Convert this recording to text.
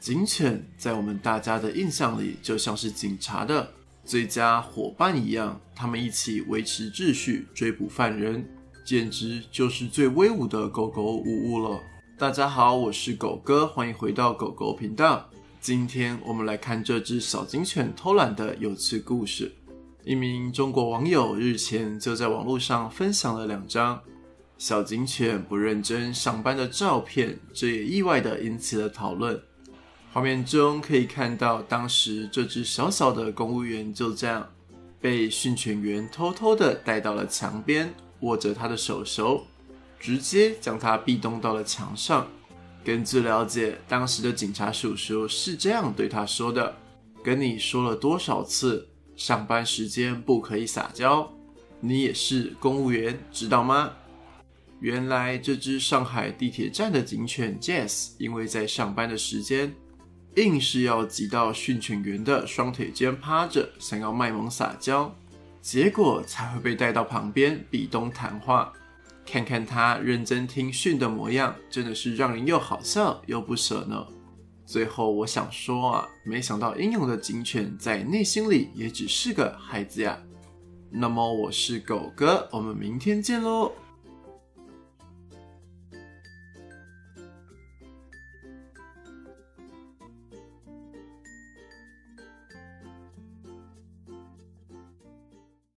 警犬在我们大家的印象里，就像是警察的最佳伙伴一样，他们一起维持秩序、追捕犯人，简直就是最威武的狗狗无误了。大家好，我是狗哥，欢迎回到狗狗频道。今天我们来看这只小警犬偷懒的有趣故事。一名中国网友日前就在网络上分享了两张小警犬不认真上班的照片，这也意外的引起了讨论。画面中可以看到，当时这只小小的公务员就这样被训犬员偷偷的带到了墙边，握着他的手手，直接将他壁咚到了墙上。根据了解，当时的警察叔叔是这样对他说的：“跟你说了多少次，上班时间不可以撒娇，你也是公务员，知道吗？”原来这只上海地铁站的警犬 Jess，因为在上班的时间。硬是要挤到训犬员的双腿间趴着，想要卖萌撒娇，结果才会被带到旁边壁咚谈话。看看他认真听训的模样，真的是让人又好笑又不舍呢。最后我想说啊，没想到英勇的警犬在内心里也只是个孩子呀。那么我是狗哥，我们明天见喽。